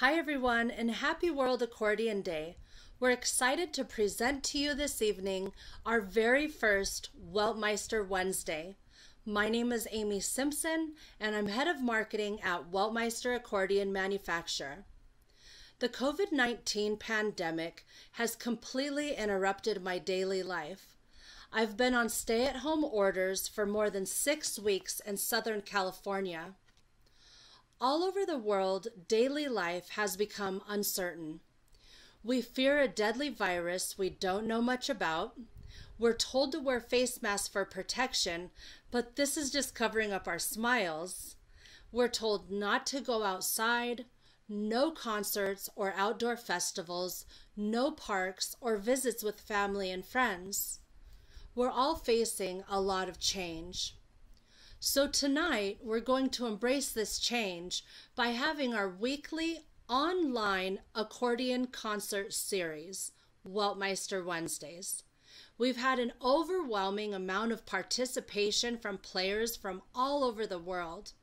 Hi, everyone, and happy World Accordion Day. We're excited to present to you this evening our very first Weltmeister Wednesday. My name is Amy Simpson, and I'm head of marketing at Weltmeister Accordion Manufacturer. The COVID 19 pandemic has completely interrupted my daily life. I've been on stay at home orders for more than six weeks in Southern California. All over the world, daily life has become uncertain. We fear a deadly virus we don't know much about. We're told to wear face masks for protection, but this is just covering up our smiles. We're told not to go outside, no concerts or outdoor festivals, no parks or visits with family and friends. We're all facing a lot of change. So tonight, we're going to embrace this change by having our weekly online accordion concert series, Weltmeister Wednesdays. We've had an overwhelming amount of participation from players from all over the world.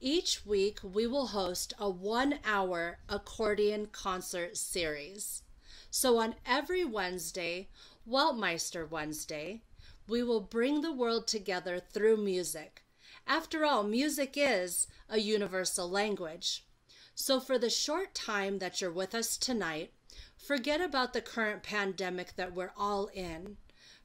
Each week, we will host a one hour accordion concert series. So on every Wednesday, Weltmeister Wednesday, we will bring the world together through music. After all, music is a universal language. So, for the short time that you're with us tonight, forget about the current pandemic that we're all in.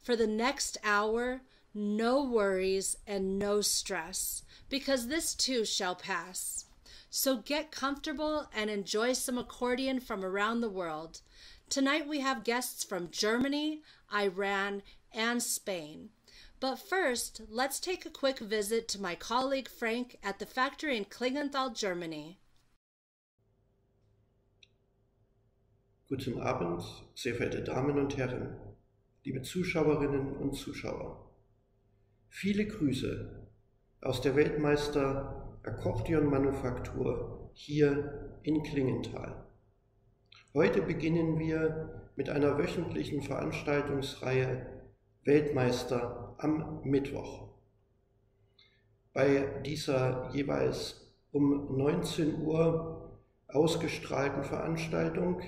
For the next hour, no worries and no stress, because this too shall pass. So get comfortable and enjoy some accordion from around the world. Tonight we have guests from Germany, Iran, and Spain. But first, let's take a quick visit to my colleague Frank at the factory in Klingenthal, Germany. Guten Abend, sehr verehrte Damen und Herren, liebe Zuschauerinnen und Zuschauer. Viele Grüße aus der Weltmeister Akkordeonmanufaktur hier in Klingenthal. Heute beginnen wir mit einer wöchentlichen Veranstaltungsreihe Weltmeister am Mittwoch. Bei dieser jeweils um 19 Uhr ausgestrahlten Veranstaltung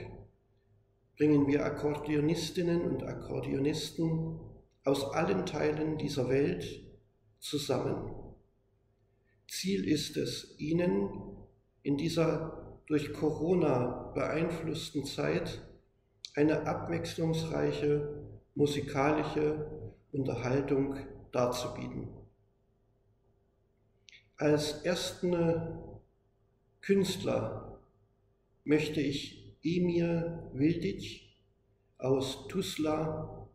bringen wir Akkordeonistinnen und Akkordeonisten aus allen Teilen dieser Welt zusammen. Ziel ist es, ihnen in dieser durch Corona beeinflussten Zeit eine abwechslungsreiche musikalische Unterhaltung darzubieten. Als ersten Künstler möchte ich Emir Vildic aus Tuzla,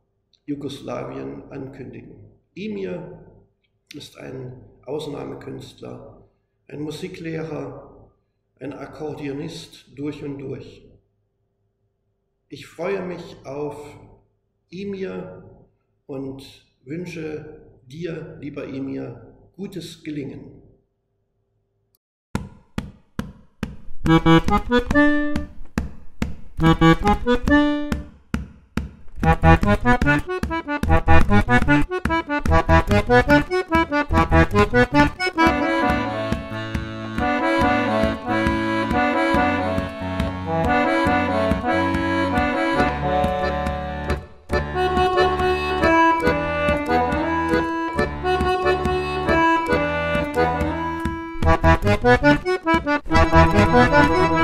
Jugoslawien, ankündigen. Emir ist ein Ausnahmekünstler, ein Musiklehrer, ein Akkordeonist durch und durch. Ich freue mich auf Eh Emir und wünsche dir, lieber Emir, gutes Gelingen. Thank you. Thank you.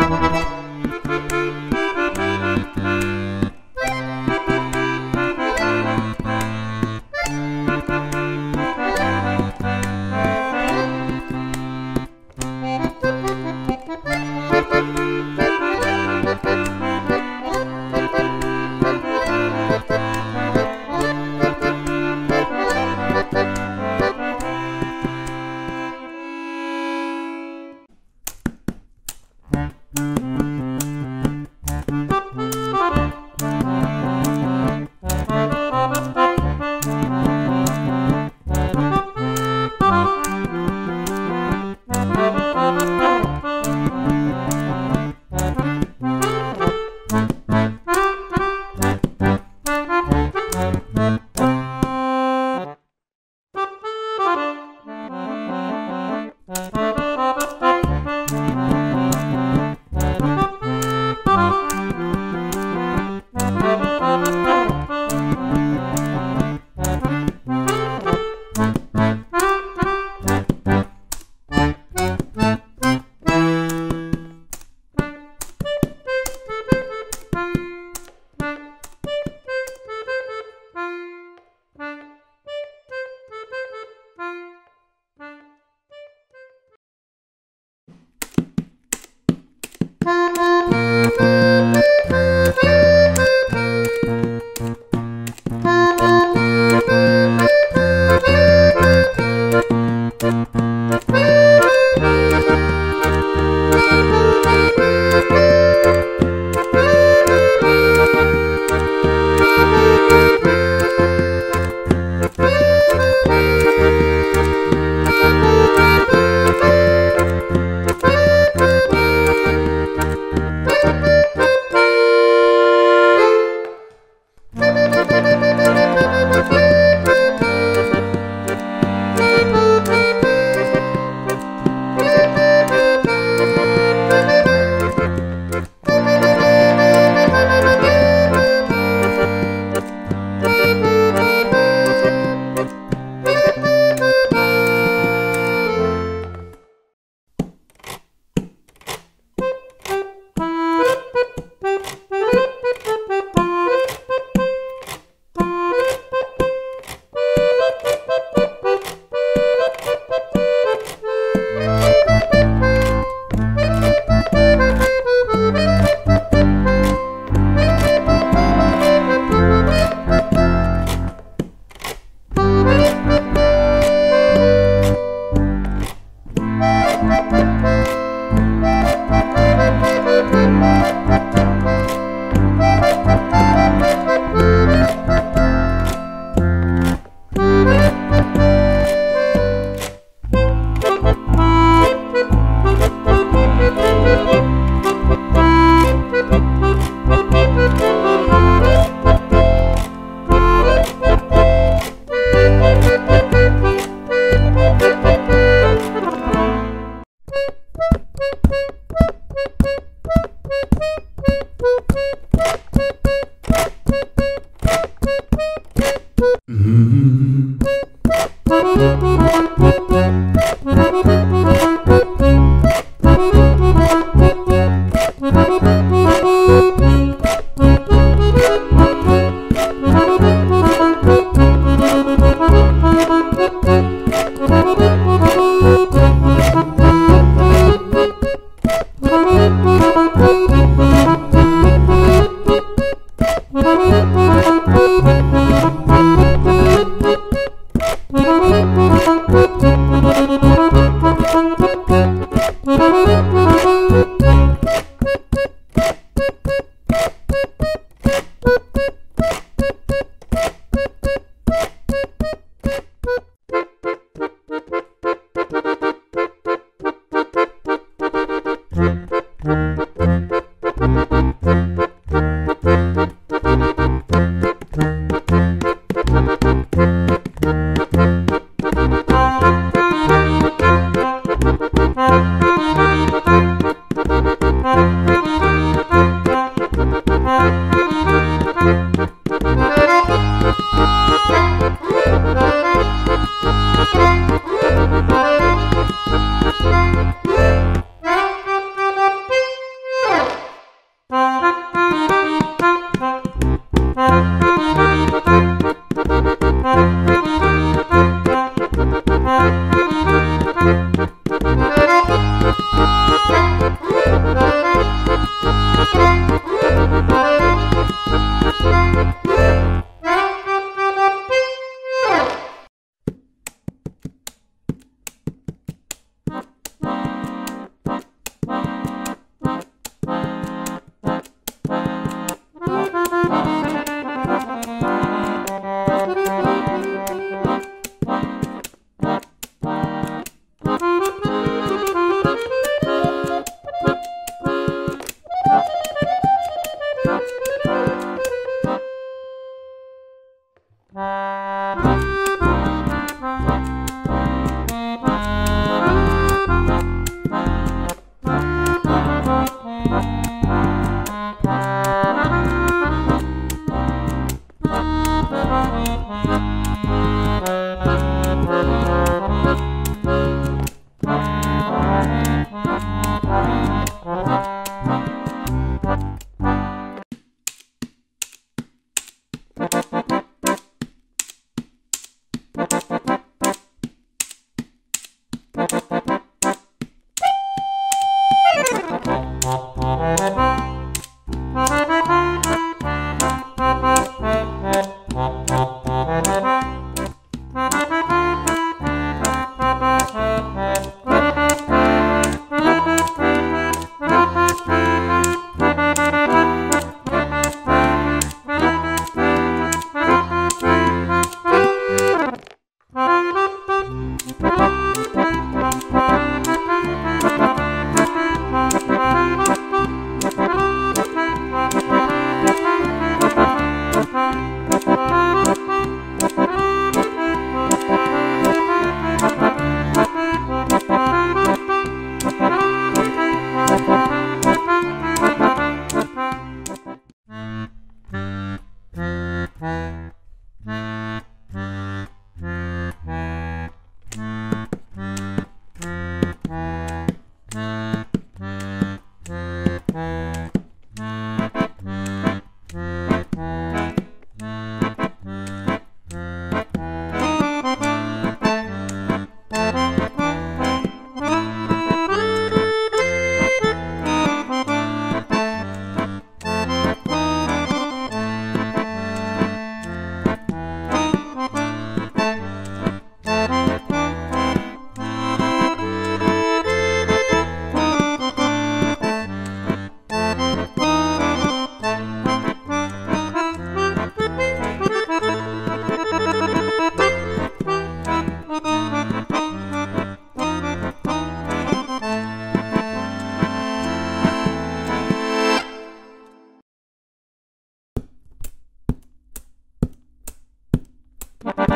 Thank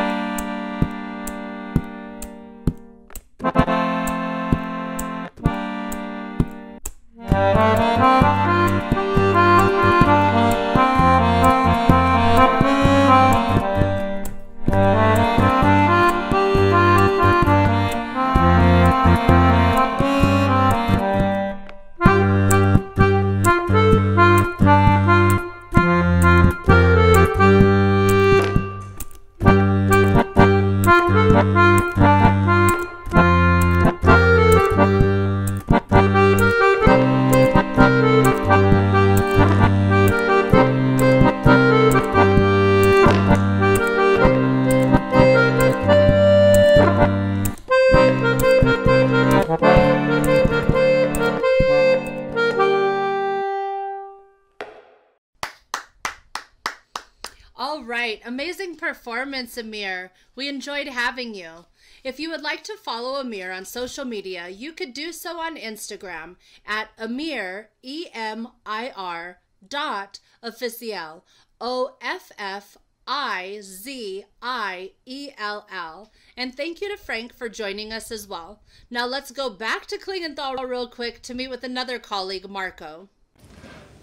Emir. We enjoyed having you. If you would like to follow Emir on social media, you could do so on Instagram at Emir, E M I R, dot offiziell, O F F I Z I E L L. And thank you to Frank for joining us as well. Now let's go back to Klingenthal real quick to meet with another colleague, Marco.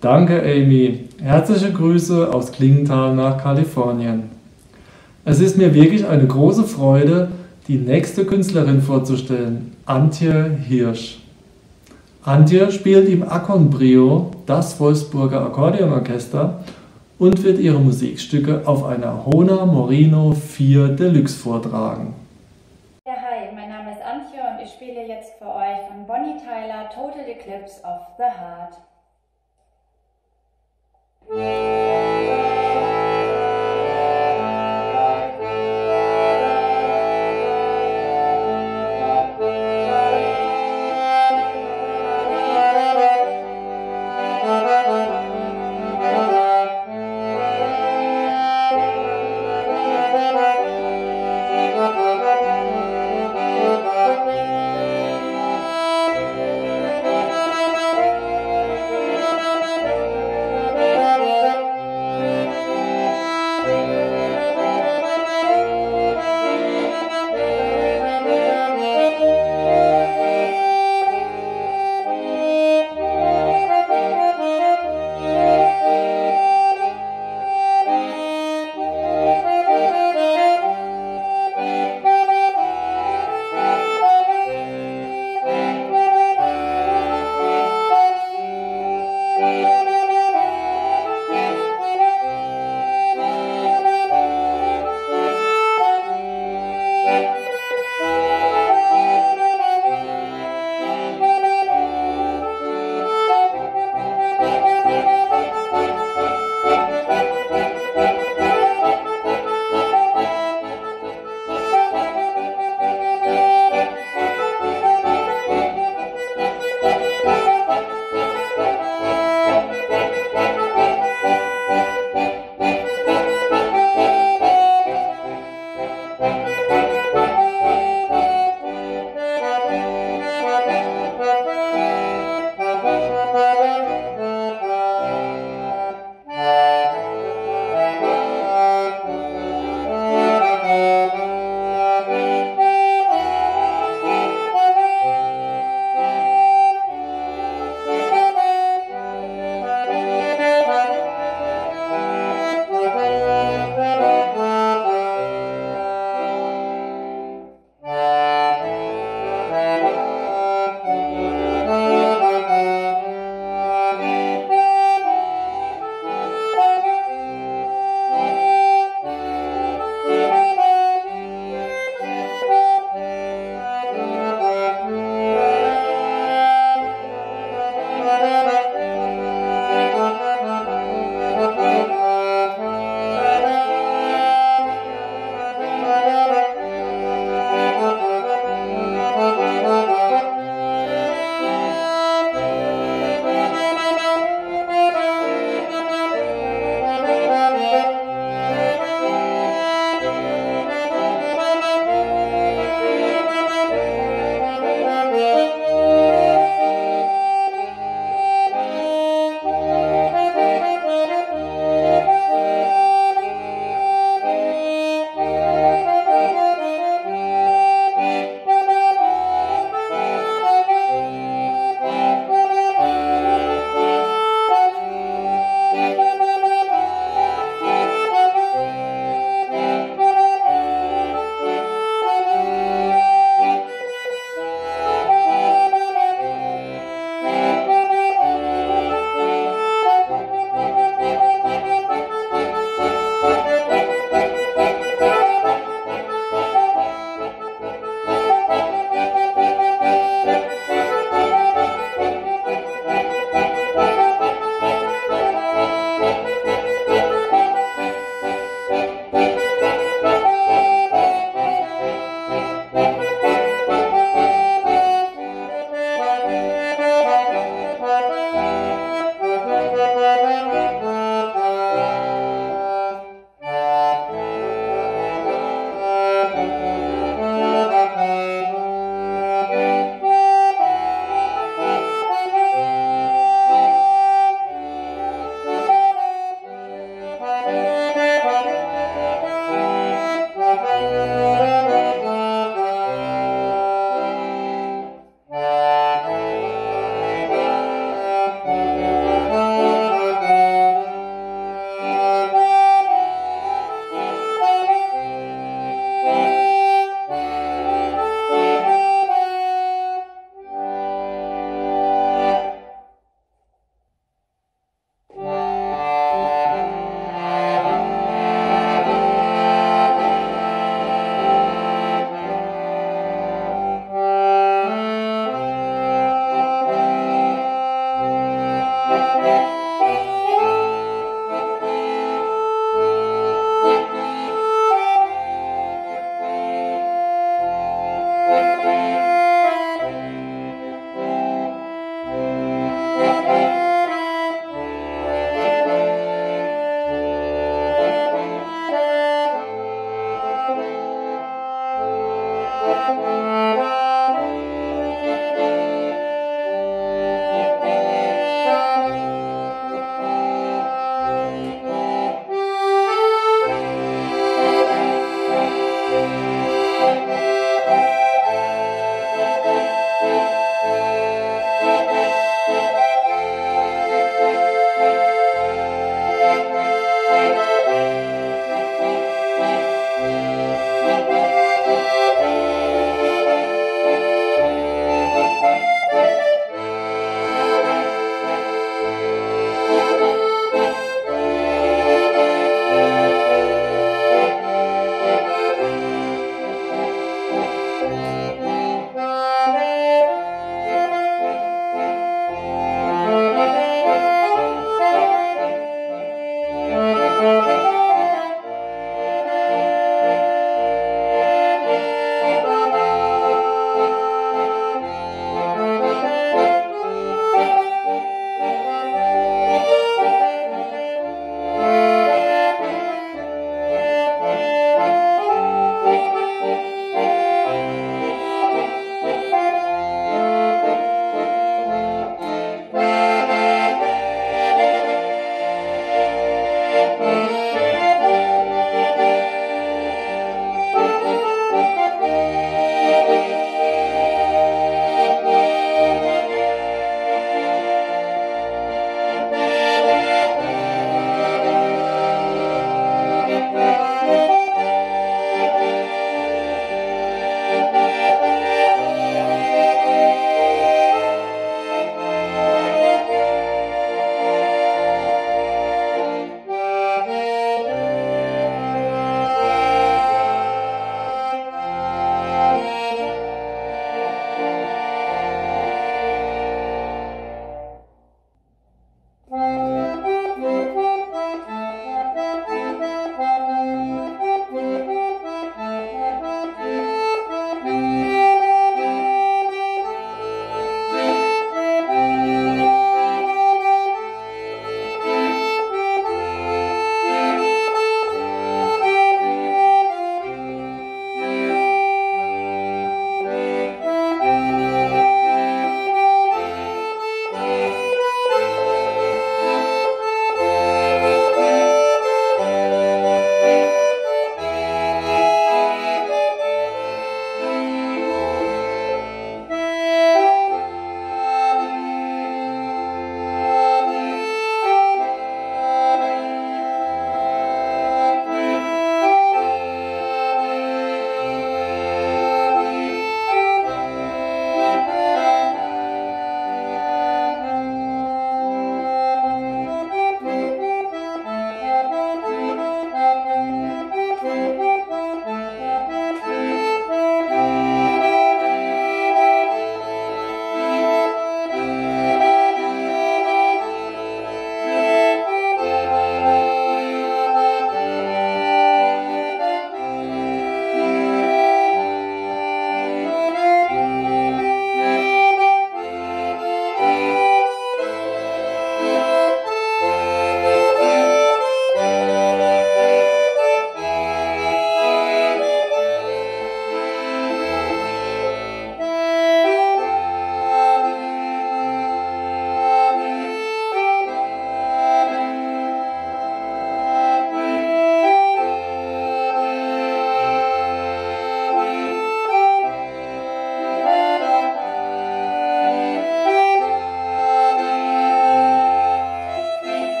Danke, Amy. Herzliche Grüße aus Klingenthal nach Kalifornien. Es ist mir wirklich eine große Freude, die nächste Künstlerin vorzustellen, Antje Hirsch. Antje spielt im Akon Brio, das Wolfsburger Akkordeonorchester, und wird ihre Musikstücke auf einer Hona Morino 4 Deluxe vortragen. Ja, hi, mein Name ist Antje und ich spiele jetzt für euch von Bonnie Tyler Total Eclipse of the Heart.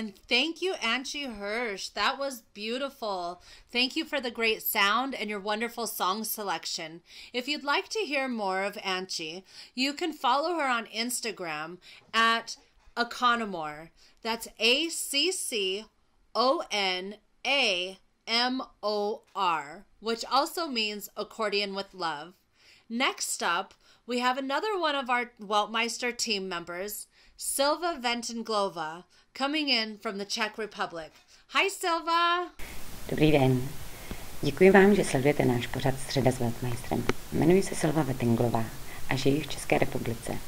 And thank you, Antje Hirsch. That was beautiful. Thank you for the great sound and your wonderful song selection. If you'd like to hear more of Angie, you can follow her on Instagram at Acconamor. That's A C C O N A M O R, which also means accordion with love. Next up, we have another one of our Weltmeister team members, Silva Ventenglova, coming in from the Czech Republic. Hi, Silva. Dobrý den. Děkuji vám, že sledujete náš pořad Středa s Weltmeistrem. Jmenuji se Silva Vetenglová a žiji v České republice.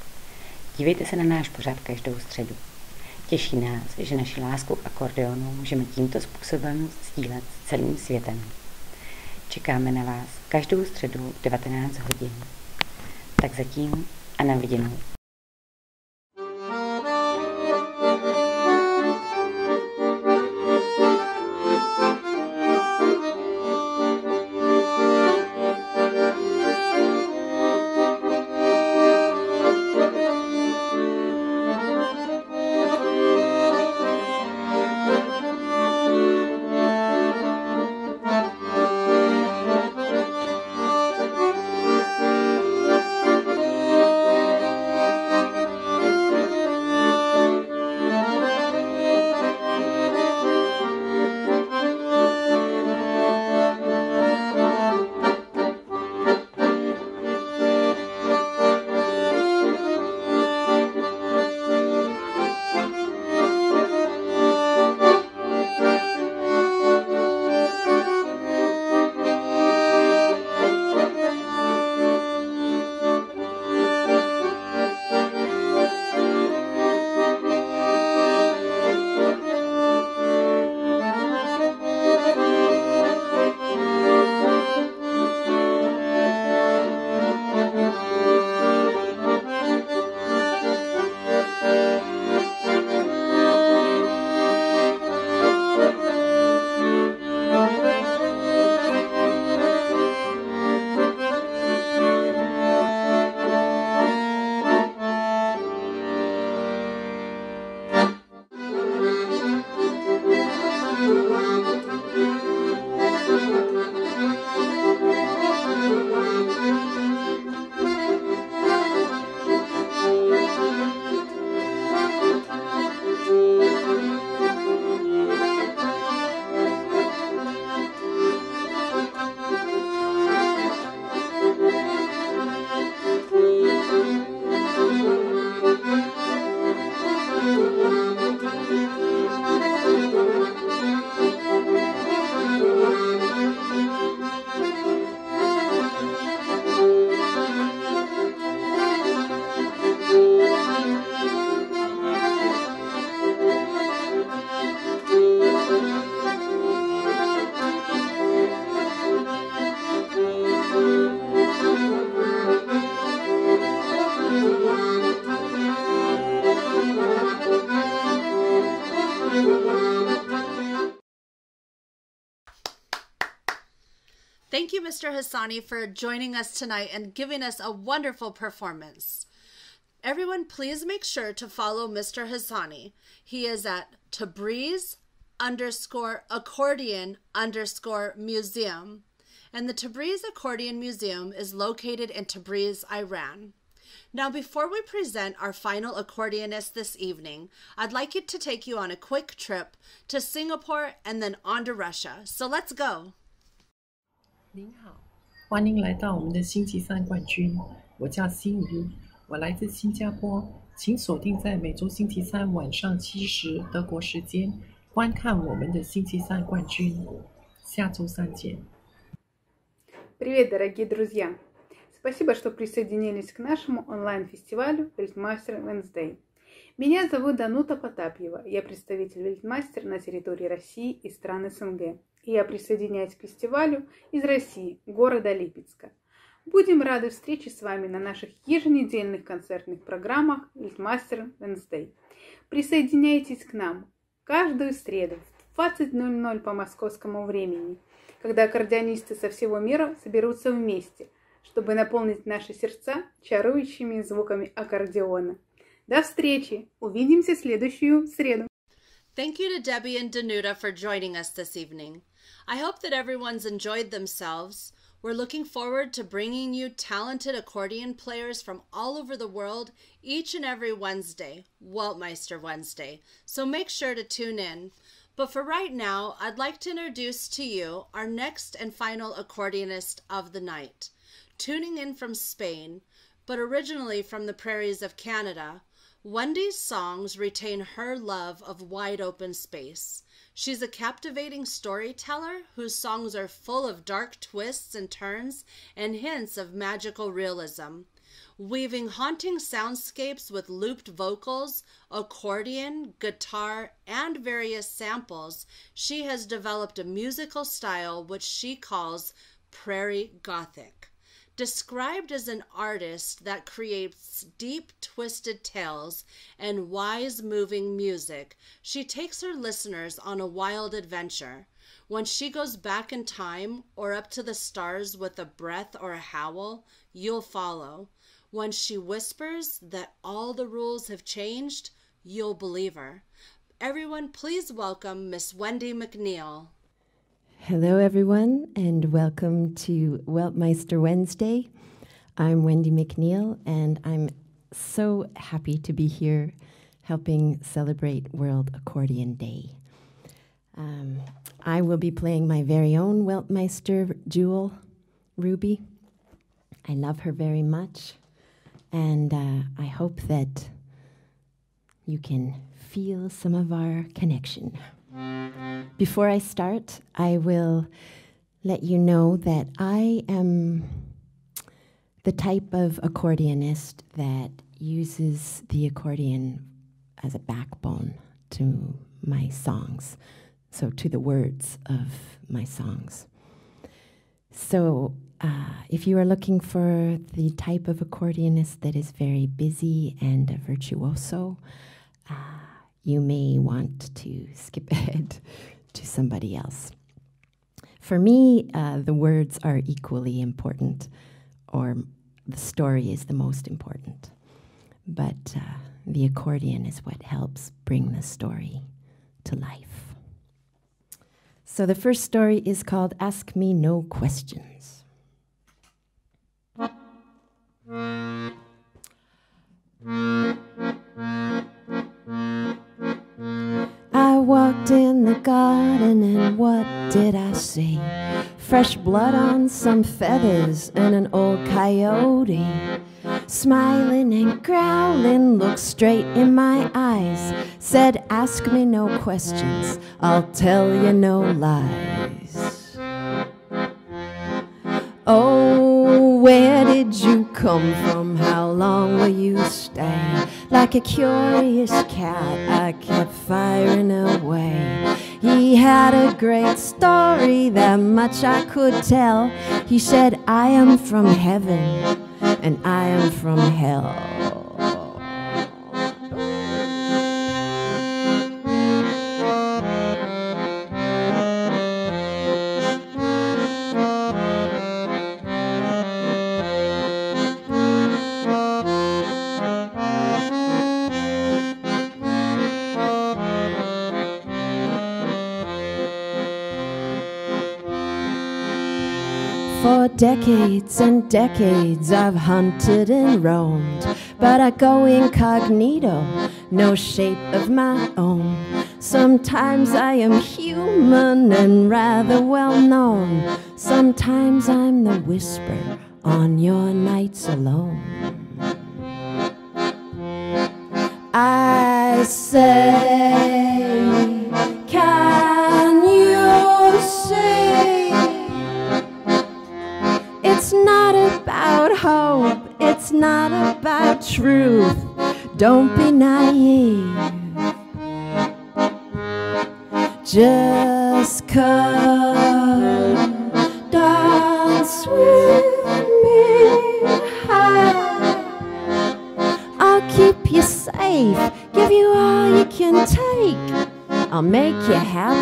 Dívejte se na náš pořad každou středu. Těší nás, že naši lásku k akordeonu můžeme tímto způsobem sdílet s celým světem. Čekáme na vás každou středu v 19 hodin. Tak zatím a na viděnou. Mr. Hassani, for joining us tonight and giving us a wonderful performance. Everyone, please make sure to follow Mr. Hassani. He is at Tabriz underscore accordion underscore museum. And the Tabriz Accordion Museum is located in Tabriz, Iran. Now, before we present our final accordionist this evening, I'd like it to take you on a quick trip to Singapore and then on to Russia. So let's go. 您好，欢迎来到我们的星期三冠军。我叫心怡，我来自新加坡，请锁定在每周星期三晚上七时德国时间观看我们的星期三冠军。下周三见。 Привет, дорогие друзья! Спасибо, что присоединились к нашему онлайн-фестивалю Weltmeister Wednesday. Меня зовут Данута Потапьева, я представитель Weltmeister на территории России и стран СНГ. И я присоединяюсь к фестивалю из России, города Липецка. Будем рады встрече с вами на наших еженедельных концертных программах Weltmeister Wednesday. Присоединяйтесь к нам каждую среду в 20.00 по московскому времени, когда аккордеонисты со всего мира соберутся вместе, чтобы наполнить наши сердца чарующими звуками аккордеона. До встречи! Увидимся следующую среду. Thank you to Debbie and Danuta for joining us this evening. I hope that everyone's enjoyed themselves. We're looking forward to bringing you talented accordion players from all over the world each and every Wednesday, Weltmeister Wednesday, so make sure to tune in. But for right now, I'd like to introduce to you our next and final accordionist of the night. Tuning in from Spain, but originally from the prairies of Canada, Wendy's songs retain her love of wide open space. She's a captivating storyteller whose songs are full of dark twists and turns and hints of magical realism. Weaving haunting soundscapes with looped vocals, accordion, guitar, and various samples, she has developed a musical style which she calls Prairie Gothic. Described as an artist that creates deep, twisted tales and wise, moving music, she takes her listeners on a wild adventure. When she goes back in time or up to the stars with a breath or a howl, you'll follow. When she whispers that all the rules have changed, you'll believe her. Everyone, please welcome Miss Wendy McNeill. Hello, everyone, and welcome to Weltmeister Wednesday. I'm Wendy McNeill, and I'm so happy to be here helping celebrate World Accordion Day. Um, I will be playing my very own Weltmeister jewel, Ruby. I love her very much, and uh, I hope that you can feel some of our connection. Before I start, I will let you know that I am the type of accordionist that uses the accordion as a backbone to my songs, so to the words of my songs. So, uh, if you are looking for the type of accordionist that is very busy and a virtuoso, uh, you may want to skip ahead to somebody else. For me, uh, the words are equally important, or the story is the most important. But uh, the accordion is what helps bring the story to life. So the first story is called Ask Me No Questions. Did I see? Fresh blood on some feathers and an old coyote. Smiling and growling, looked straight in my eyes. Said, Ask me no questions, I'll tell you no lies. Oh, where did you come from? How long will you stay? Like a curious cat, I kept firing away. He had a great story, that much I could tell. He said, I am from heaven and I am from hell. Decades and decades I've hunted and roamed, but I go incognito, no shape of my own. Sometimes I am human and rather well known. Sometimes I'm the whisper on your nights alone. I say, hope, it's not about truth. Don't be naive. Just come dance with me. I'll keep you safe, give you all you can take. I'll make you happy.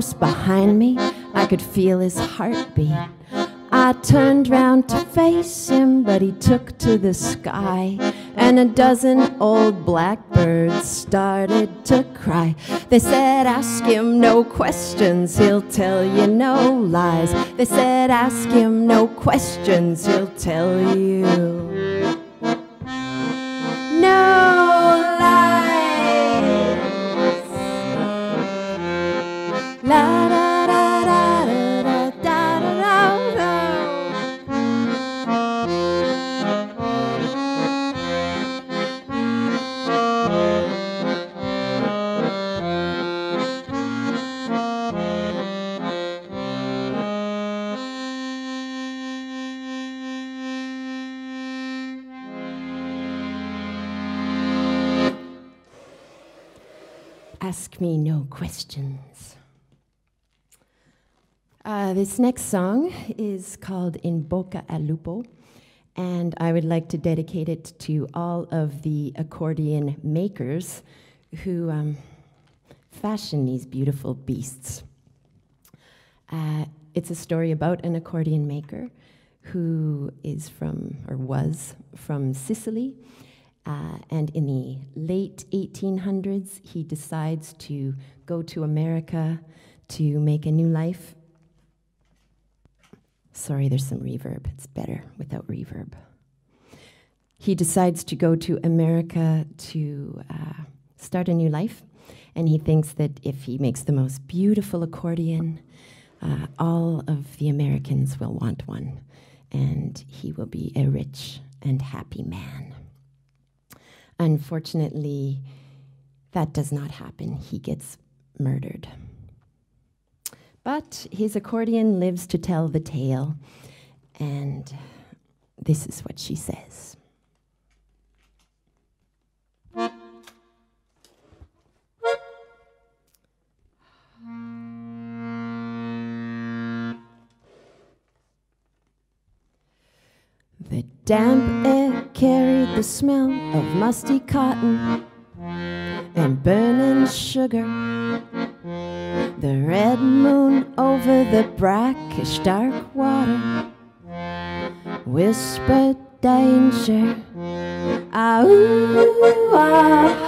Close behind me, I could feel his heartbeat. I turned round to face him, but he took to the sky, and a dozen old blackbirds started to cry. They said, Ask him no questions, he'll tell you no lies. They said, Ask him no questions, he'll tell you Ask me no questions. Uh, this next song is called In Bocca al Lupo, and I would like to dedicate it to all of the accordion makers who um, fashion these beautiful beasts. Uh, it's a story about an accordion maker who is from, or was from Sicily. Uh, and in the late 1800s, he decides to go to America to make a new life. Sorry, there's some reverb. It's better without reverb. He decides to go to America to uh, start a new life, and he thinks that if he makes the most beautiful accordion, uh, all of the Americans will want one, and he will be a rich and happy man. Unfortunately, that does not happen. He gets murdered. But his accordion lives to tell the tale, and this is what she says. The damp air carried the smell of musty cotton and burning sugar. The red moon over the brackish dark water whispered danger. Ah, ooh, ah.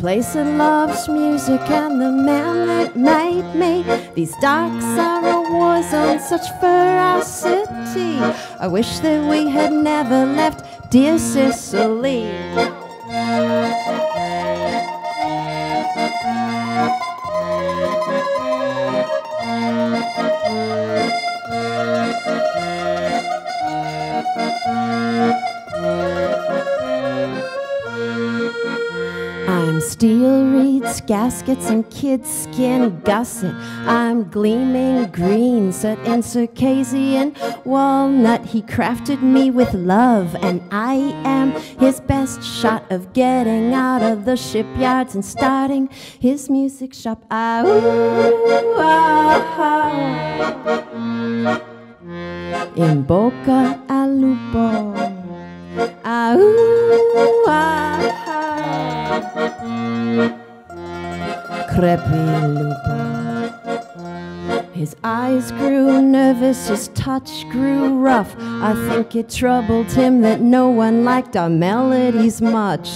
Place that loves music and the man that made me? These dark sorrow war zones, such ferocity. I wish that we had never left dear Sicily. Gaskets, and kid skin gusset. I'm gleaming green, set in Circassian walnut. He crafted me with love, and I am his best shot of getting out of the shipyards and starting his music shop. Ah, ooh, ah, ah. In Bocca al Lupo. Ah, ooh, ah, ah. Crepi lupo. His eyes grew nervous, his touch grew rough. I think it troubled him that no one liked our melodies much.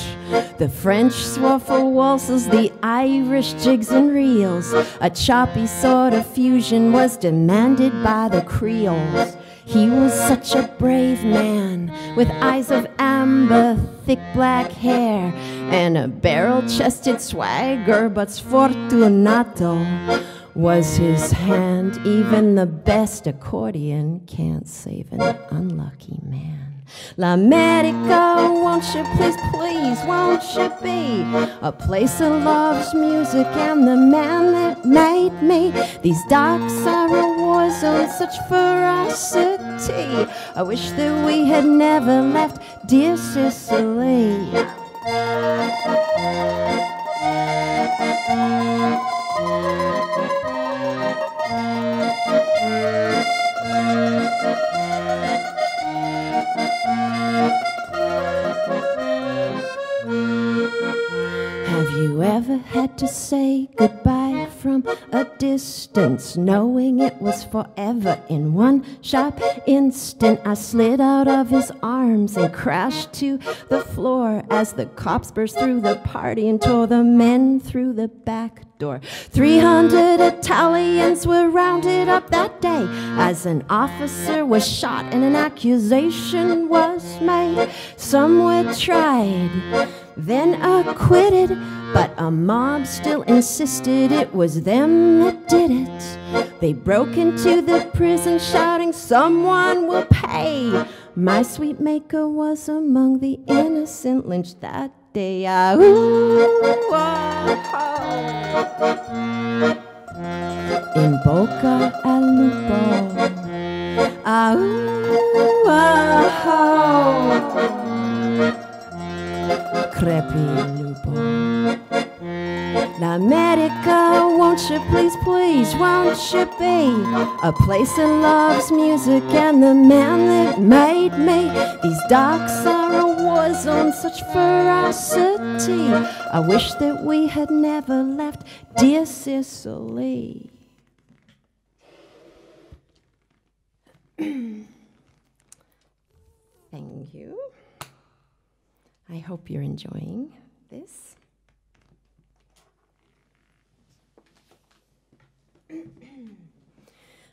The French swaffle waltzes, the Irish jigs and reels. A choppy sort of fusion was demanded by the Creoles. He was such a brave man with eyes of amber, thick black hair, and a barrel chested swagger. But Sfortunato was his hand. Even the best accordion can't save an unlucky man. L'America, won't you please, please, won't you be a place that loves music and the man that made me? These dark sorrow war was on such ferocity. I wish that we had never left dear Sicily. Have you ever had to say goodbye from a distance, knowing it was forever? In one sharp instant, I slid out of his arms and crashed to the floor as the cops burst through the party and tore the men through the back door. 300 Italians were rounded up that day as an officer was shot and an accusation was made. Some were tried, then acquitted, but a mob still insisted it was them that did it. They broke into the prison shouting, Someone will pay. My sweet maker was among the innocent lynched that day. Ah, ooh, ah, ah. In Bocca al Lupo. Ah, ooh, ah, ah. Crepi Lupo. L'America, won't you please, please, won't you be a place that loves music and the man that made me? These docks are a war zone, such ferocity. I wish that we had never left dear Sicily. Thank you. I hope you're enjoying this.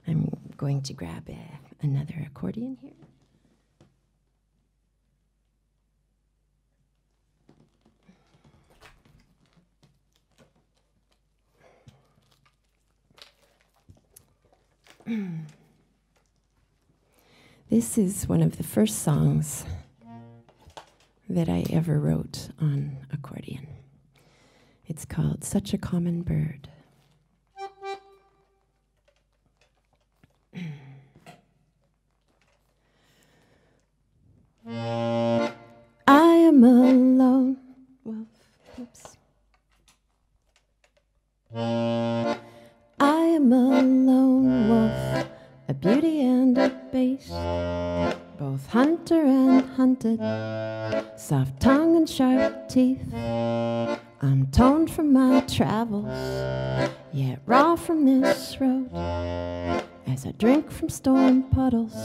I'm going to grab a, another accordion here. This is one of the first songs that I ever wrote on accordion. It's called Such a Common Bird. I am alone. Well, oops. I am a lone wolf, a beauty and a beast, both hunter and hunted, soft tongue and sharp teeth. I'm toned from my travels, yet raw from this road, as I drink from storm puddles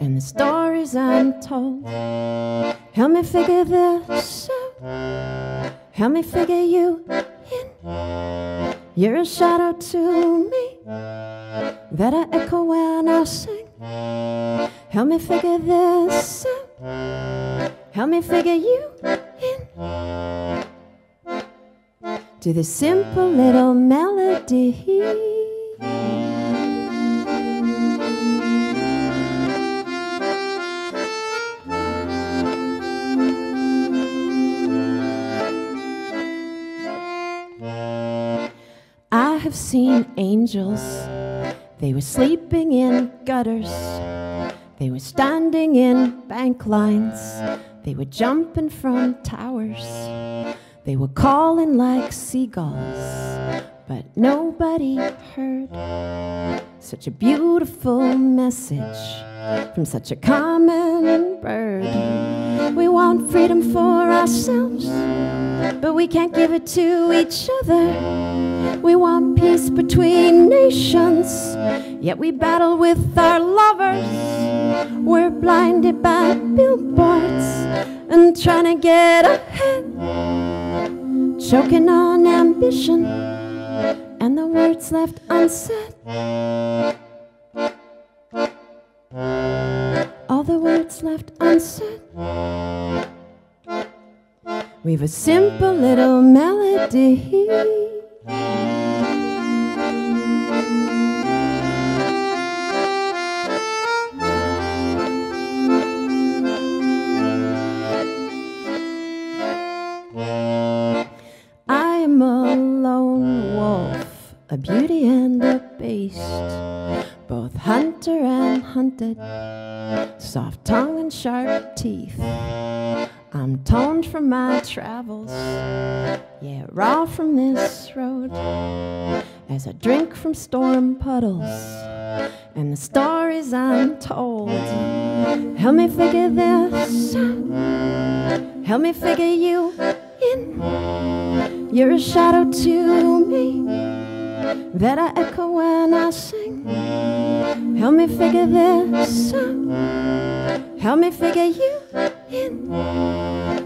and the stories I'm told. Help me figure this out. Help me figure you in. You're a shadow to me that I echo when I sing. Help me figure this out. Help me figure you in. To the simple little melody. I have seen angels. They were sleeping in gutters. They were standing in bank lines. They were jumping from towers. They were calling like seagulls. But nobody heard such a beautiful message from such a common bird. We want freedom for ourselves, but we can't give it to each other. We want peace between nations, yet we battle with our lovers. We're blinded by billboards and trying to get ahead, choking on ambition and the words left unsaid. All the words left unsaid. We've a simple little melody. I am a lone wolf, a beauty and a beast, both hunter and hunted, soft tongue and sharp teeth. I'm toned from my travels, yeah, raw from this road. As I drink from storm puddles and the stories I'm told. Help me figure this out. Help me figure you in. You're a shadow to me that I echo when I sing. Help me figure this out. Help me figure you in.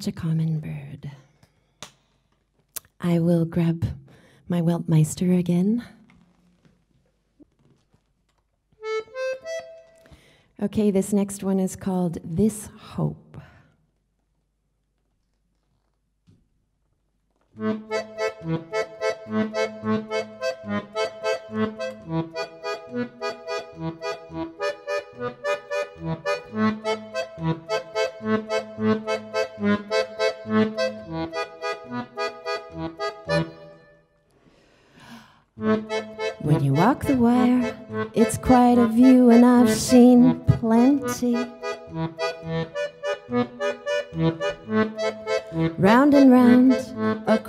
Such a common bird. I will grab my Weltmeister again. Okay, this next one is called This Hope.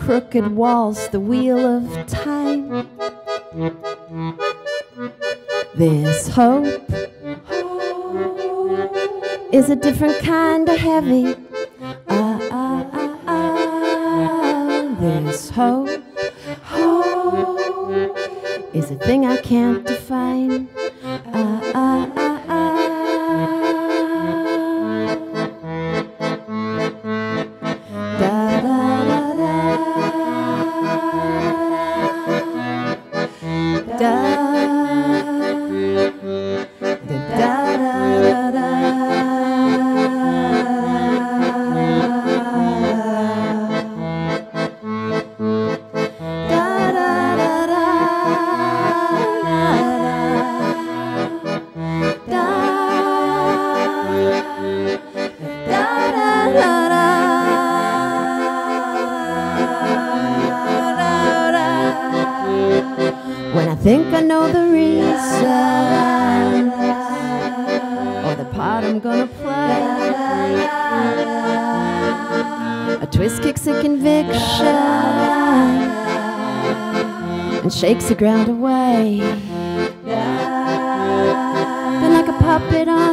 Crooked walls, the wheel of time. This hope is a different kind of heavy. Ah, ah, ah, ah. This hope, hope is a thing I can't define. Ground away. Then, like a puppet on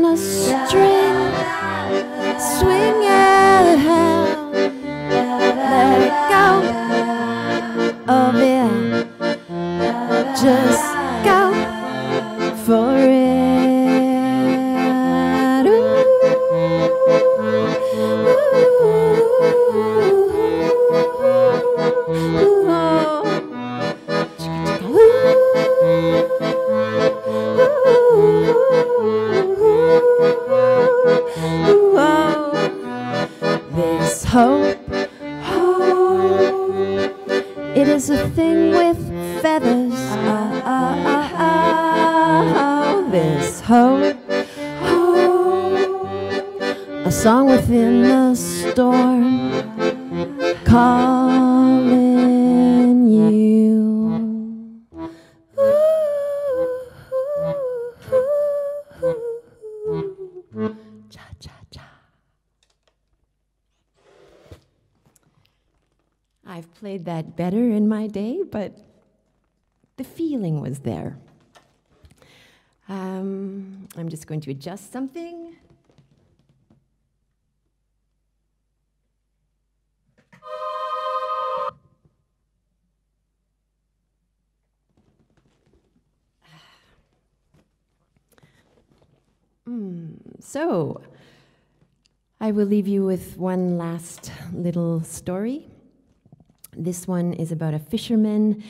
better in my day, but the feeling was there. Um, I'm just going to adjust something. So, I will leave you with one last little story. This one is about a fisherman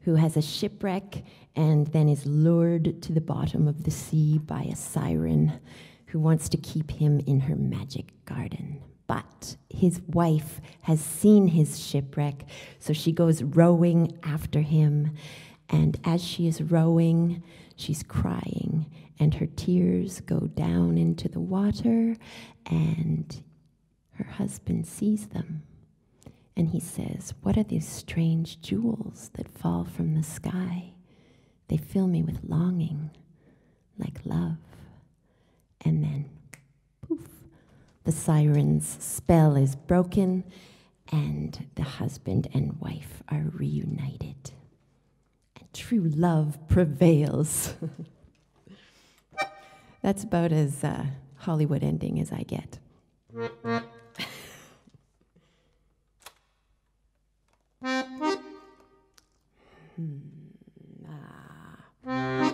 who has a shipwreck and then is lured to the bottom of the sea by a siren who wants to keep him in her magic garden. But his wife has seen his shipwreck, so she goes rowing after him. And as she is rowing, she's crying, and her tears go down into the water, and her husband sees them. And he says, What are these strange jewels that fall from the sky? They fill me with longing, like love. And then, poof, the siren's spell is broken, and the husband and wife are reunited. And true love prevails. That's about as uh, Hollywood ending as I get. Hmm. Ah.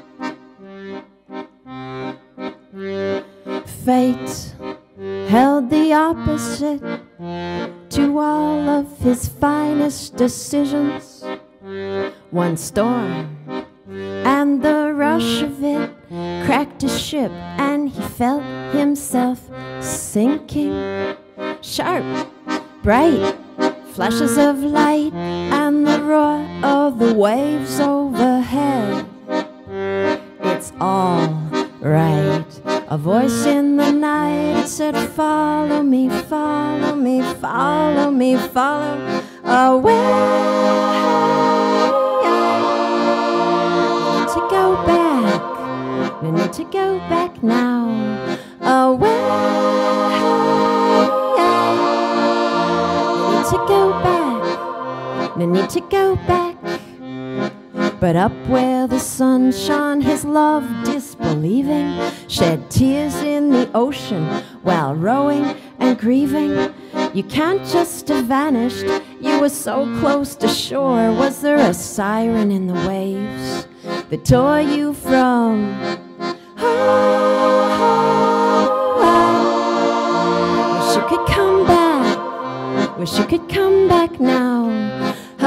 Fate held the opposite to all of his finest decisions. One storm and the rush of it cracked his ship, and he felt himself sinking. Sharp, bright flashes of light, and the roar of the waves overhead. It's all right. A voice in the night said, Follow me, follow me, follow me, follow away. To go back. I need to go back now. Away. I need to go back. But up where the sun shone, his love disbelieving, shed tears in the ocean while rowing and grieving. You can't just have vanished, you were so close to shore. Was there a siren in the waves that tore you from? Oh, oh, Oh, wish you could come back, wish you could come back now.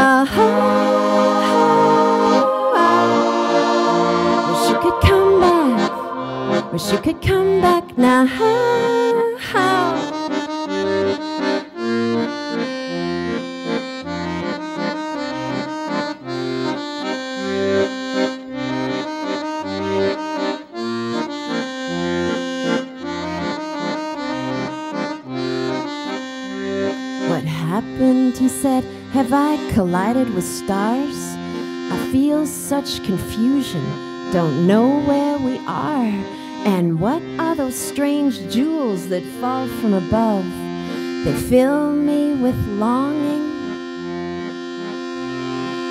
Wish you could come back. Wish you could come back now. What happened? He said. Have I collided with stars? I feel such confusion, don't know where we are. And what are those strange jewels that fall from above? They fill me with longing,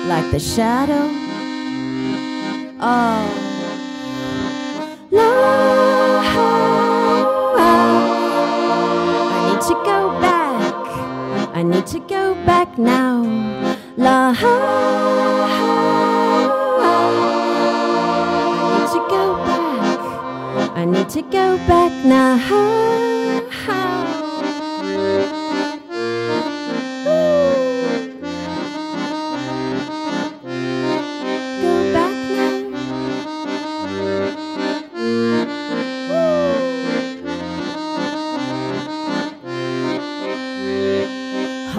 like the shadow. Oh, love. I need to go back. I need to go back now. La I need to go back. I need to go back now.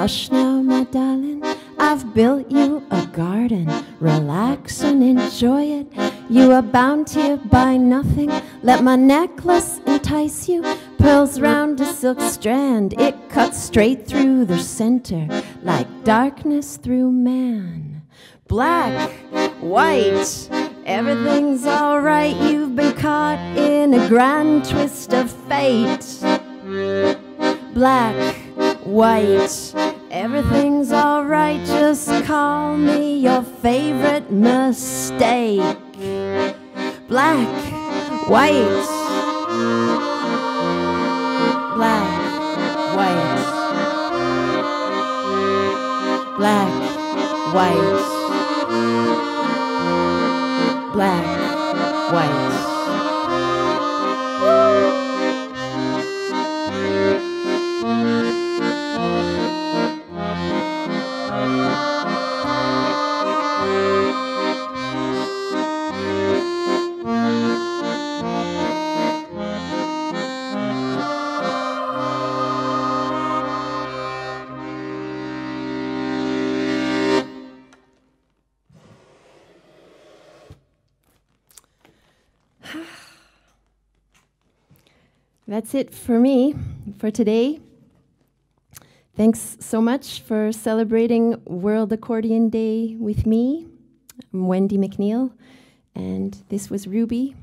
Hush now, my darling. I've built you a garden. Relax and enjoy it. You are bound here by nothing. Let my necklace entice you. Pearls round a silk strand. It cuts straight through the center like darkness through man. Black, white, everything's alright. You've been caught in a grand twist of fate. Black, white, everything's alright. Just call me your favorite mistake. Black, white, black, white, black, white, black, white. That's it for me for today. Thanks so much for celebrating World Accordion Day with me. I'm Wendy McNeill, and this was Ruby,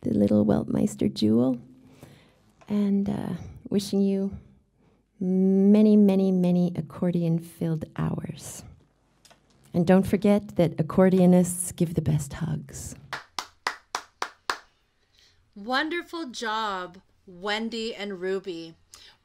the little Weltmeister jewel. And uh, wishing you many, many, many accordion filled hours. And don't forget that accordionists give the best hugs. Wonderful job, Wendy and Ruby.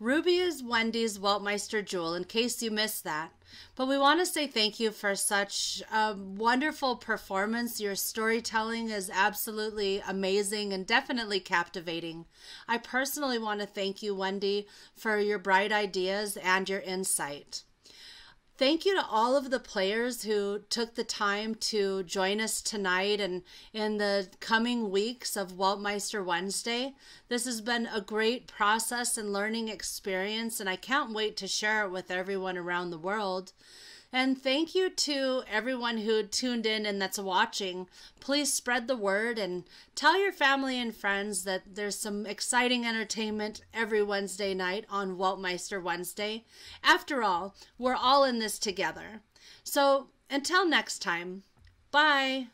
Ruby is Wendy's Weltmeister Jewel, in case you missed that. But we want to say thank you for such a wonderful performance. Your storytelling is absolutely amazing and definitely captivating. I personally want to thank you, Wendy, for your bright ideas and your insight. Thank you to all of the players who took the time to join us tonight and in the coming weeks of Weltmeister Wednesday. This has been a great process and learning experience, and I can't wait to share it with everyone around the world. And thank you to everyone who tuned in and that's watching. Please spread the word and tell your family and friends that there's some exciting entertainment every Wednesday night on Weltmeister Wednesday. After all, we're all in this together. So until next time, bye.